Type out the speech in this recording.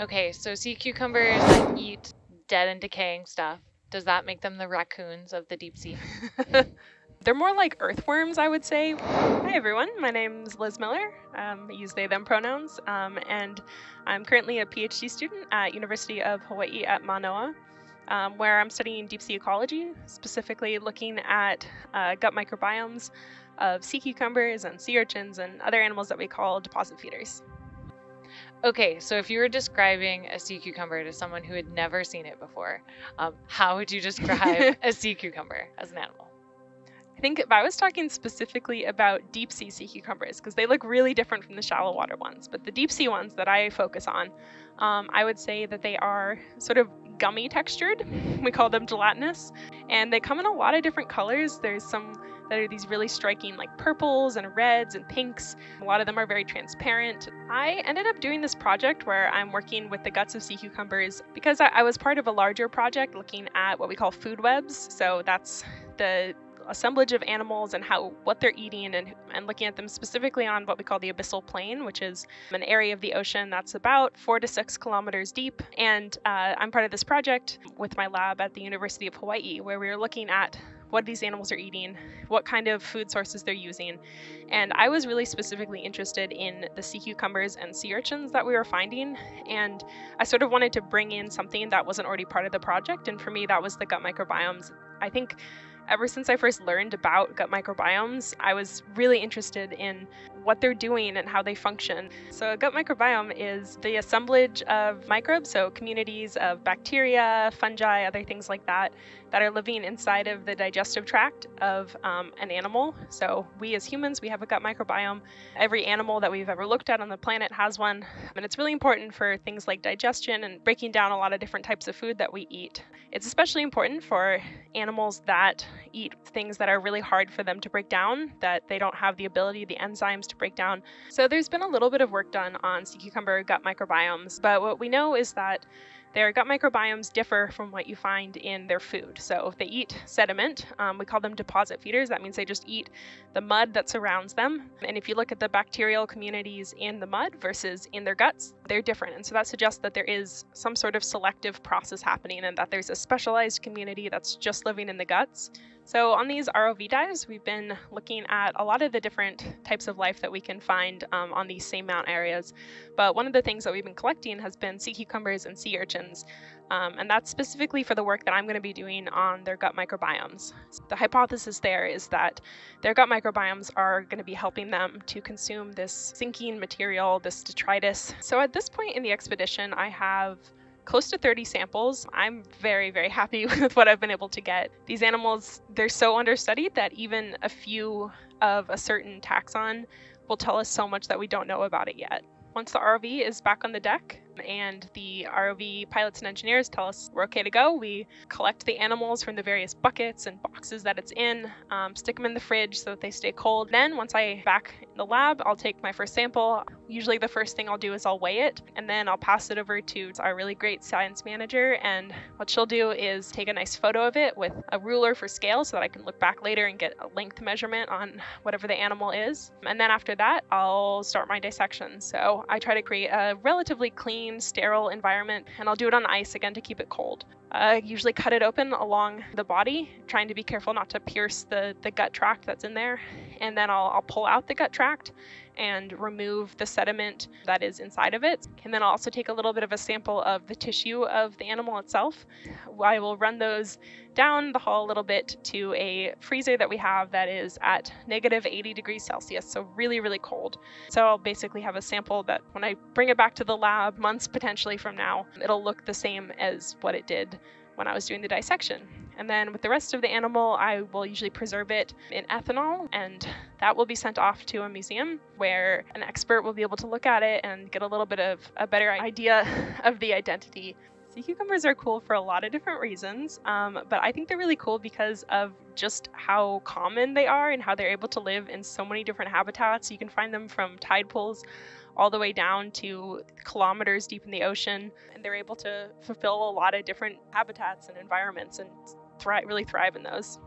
Okay, so sea cucumbers eat dead and decaying stuff. Does that make them the raccoons of the deep sea? They're more like earthworms, I would say. Hi, everyone. My name's Liz Miller. Um, I use they, them pronouns. Um, and I'm currently a PhD student at University of Hawaii at Manoa, um, where I'm studying deep sea ecology, specifically looking at uh, gut microbiomes of sea cucumbers and sea urchins and other animals that we call deposit feeders. Okay, so if you were describing a sea cucumber to someone who had never seen it before, um, how would you describe a sea cucumber as an animal? Think if I was talking specifically about deep sea sea cucumbers, because they look really different from the shallow water ones, but the deep sea ones that I focus on, um, I would say that they are sort of gummy textured. We call them gelatinous, and they come in a lot of different colors. There's some that are these really striking like purples and reds and pinks. A lot of them are very transparent. I ended up doing this project where I'm working with the guts of sea cucumbers because I, I was part of a larger project looking at what we call food webs. So that's the assemblage of animals and how what they're eating and, and looking at them specifically on what we call the abyssal plain, which is an area of the ocean that's about four to six kilometers deep. And uh, I'm part of this project with my lab at the University of Hawaii, where we are looking at what these animals are eating, what kind of food sources they're using. And I was really specifically interested in the sea cucumbers and sea urchins that we were finding. And I sort of wanted to bring in something that wasn't already part of the project. And for me, that was the gut microbiomes. I think ever since I first learned about gut microbiomes, I was really interested in what they're doing and how they function. So, a gut microbiome is the assemblage of microbes, so communities of bacteria, fungi, other things like that, that are living inside of the digestive tract of um, an animal. So, we as humans, we have a gut microbiome. Every animal that we've ever looked at on the planet has one. And it's really important for things like digestion and breaking down a lot of different types of food that we eat. It's especially important for animals that eat things that are really hard for them to break down, that they don't have the ability, the enzymes to break down. So there's been a little bit of work done on sea cucumber gut microbiomes, but what we know is that their gut microbiomes differ from what you find in their food. So if they eat sediment, um, we call them deposit feeders. That means they just eat the mud that surrounds them. And if you look at the bacterial communities in the mud versus in their guts, they're different. And so that suggests that there is some sort of selective process happening and that there's a specialized community that's just living in the guts. So on these ROV dives, we've been looking at a lot of the different types of life that we can find um, on these seamount areas. But one of the things that we've been collecting has been sea cucumbers and sea urchins. Um, and that's specifically for the work that I'm going to be doing on their gut microbiomes. The hypothesis there is that their gut microbiomes are going to be helping them to consume this sinking material, this detritus. So at this point in the expedition, I have close to 30 samples. I'm very, very happy with what I've been able to get. These animals, they're so understudied that even a few of a certain taxon will tell us so much that we don't know about it yet. Once the ROV is back on the deck, and the ROV pilots and engineers tell us we're okay to go. We collect the animals from the various buckets and boxes that it's in, um, stick them in the fridge so that they stay cold. Then, once I back in the lab, I'll take my first sample. Usually, the first thing I'll do is I'll weigh it, and then I'll pass it over to our really great science manager. And what she'll do is take a nice photo of it with a ruler for scale so that I can look back later and get a length measurement on whatever the animal is. And then after that, I'll start my dissection. So I try to create a relatively clean clean, sterile environment, and I'll do it on ice again to keep it cold. Uh, I usually cut it open along the body, trying to be careful not to pierce the, the gut tract that's in there. And then I'll, I'll pull out the gut tract and remove the sediment that is inside of it. And then I'll also take a little bit of a sample of the tissue of the animal itself. I will run those down the hall a little bit to a freezer that we have that is at negative 80 degrees Celsius, so really, really cold. So I'll basically have a sample that when I bring it back to the lab months potentially from now, it'll look the same as what it did when I was doing the dissection. And then with the rest of the animal, I will usually preserve it in ethanol, and that will be sent off to a museum where an expert will be able to look at it and get a little bit of a better idea of the identity. Sea cucumbers are cool for a lot of different reasons, um, but I think they're really cool because of just how common they are and how they're able to live in so many different habitats. You can find them from tide pools all the way down to kilometers deep in the ocean. And they're able to fulfill a lot of different habitats and environments and thrive, really thrive in those.